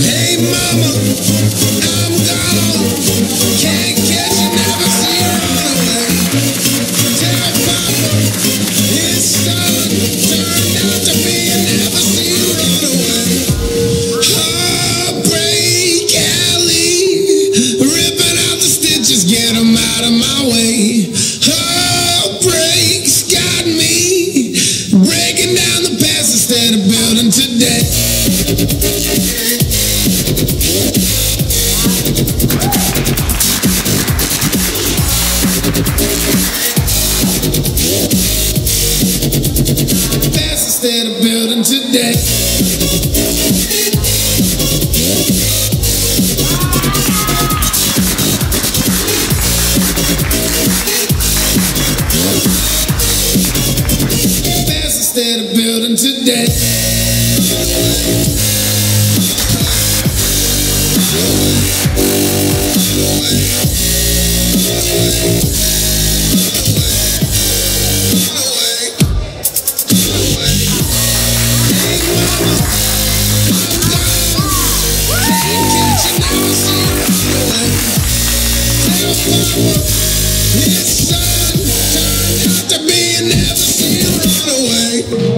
Hey mama, Heartbreaks got me. Breaking down the past instead of building today. instead of building today. instead of building today. Thank you.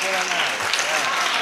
puedan ganar.